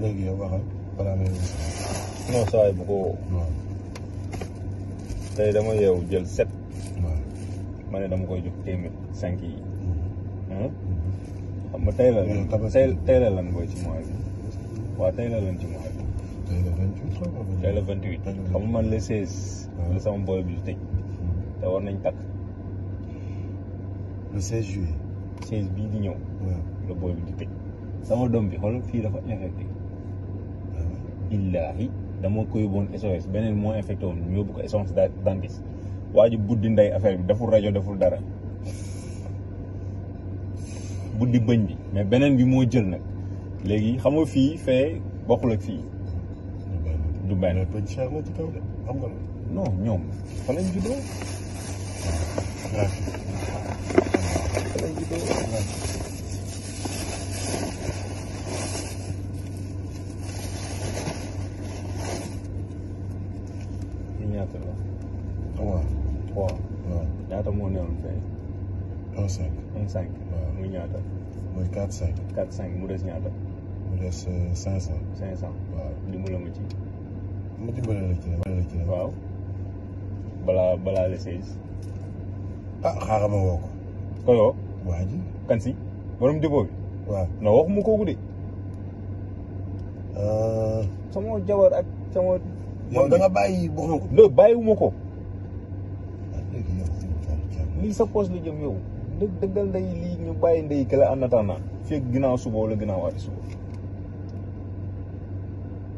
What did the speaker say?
léegi yow waxal balaa may non saa yi bu ko woo waaw tey dama yeewu jël set waaw ma ne dama koy jox téeméer cinq yi ah xam nga tey la lan Yow tabaski. tey tey la lan booy ci mois bi waaw tey la lan ci mois bi tey la vingt huit xaw ma tey la vingt huit Tey la xam nga man le seize la sama booy bi di tëj te war nañ takk le 16 juillet. 16 bii di ñëw. waaw la booy bi di tëj. sama doom bi xool fii dafa infecté. Ah illaahi dama ko yóbboon SOS beneen moo infecté woon ñu yóbbu ko essence dentiste waa ji buddi ndey affaire bi deful rajo deful dara buddi bëñ bi mais beneen bi moo jël nag léegi xam nga fii fee bokkul ak fii. du benn du benn. bëñ cher na ci kaw de xam nga. non ñoom fa lañ juddoo. ñaata la. trois. trois waaw. ñaata moo newoon fee. un cinq. un cinq. waaw muy ñaata. muy quatre cinq. quatre cinq mu des ñaata. mu des cinq cent. cinq cent. waaw li mu la ma ci. ma dimbale la ci ma la ci waaw balaa balaa le seize ah xaaral ma woo ko koy woo waa ji kan si borom dépôt bi waaw non waxuma kooku de ah, sama jabar ak sama yow da nga bàyyi bu xonk non bàyyiwuma ko léegi yow sëñ Fall Thiam lii sa poche la jëm yow dë dëggal ndey lii ñu bàyyi ndey kala en attendant fekk ginnaaw suba wala ginnaaw waati suba